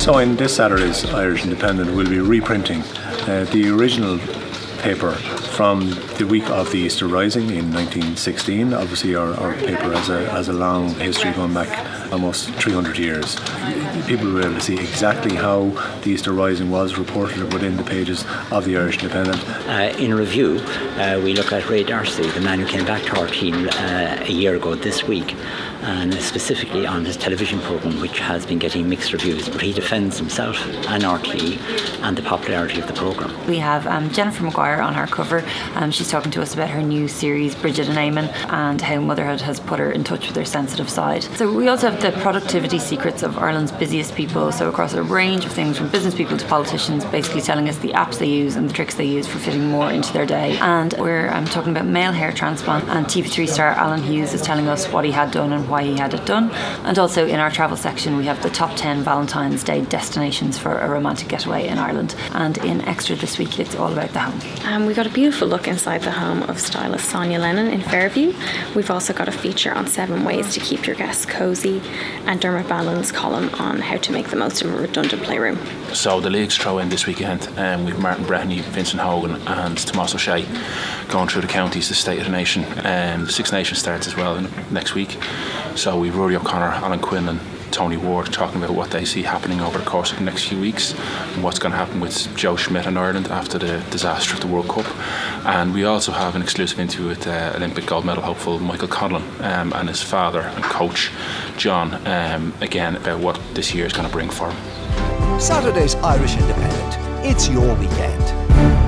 So in this Saturday's Irish Independent, we'll be reprinting uh, the original paper from the week of the Easter Rising in 1916. Obviously, our, our paper has a, has a long history going back almost 300 years. People will be able to see exactly how the Easter Rising was reported within the pages of the Irish Independent. Uh, in review, uh, we look at Ray D'Arcy, the man who came back to our team uh, a year ago this week, and specifically on his television programme, which has been getting mixed reviews, but he defends himself and RTE and the popularity of the programme. We have um, Jennifer Maguire on our cover. Um, she's talking to us about her new series, Bridget and Eamon, and how motherhood has put her in touch with her sensitive side. So we also have the productivity secrets of Ireland's busiest people. So across a range of things, from business people to politicians, basically telling us the apps they use and the tricks they use for fitting more into their day. And we're um, talking about male hair transplant, and TV3 star Alan Hughes is telling us what he had done and why he had it done. And also in our travel section, we have the top 10 Valentine's Day destinations for a romantic getaway in Ireland. And in Extra this week, it's all about the home. Um, we got a beautiful look inside the home of stylist Sonia Lennon in Fairview. We've also got a feature on seven ways to keep your guests cosy, and Dermot Bannon's column on how to make the most of a redundant playroom. So the leagues throw in this weekend, and um, we've Martin Breheny, Vincent Hogan, and Tomas Ó Sé going through the counties, the State of the Nation, and the Six Nations starts as well next week. So we've Ruaidhrí O'Connor, Alan Quinlan, Tony Ward talking about what they see happening over the course of the next few weeks and what's going to happen with Joe Schmidt in Ireland after the disaster of the World Cup. And we also have an exclusive interview with uh, Olympic gold medal hopeful Michael Conlan um, and his father and coach John, um, again, about what this year is going to bring for him. Saturday's Irish Independent. It's your weekend.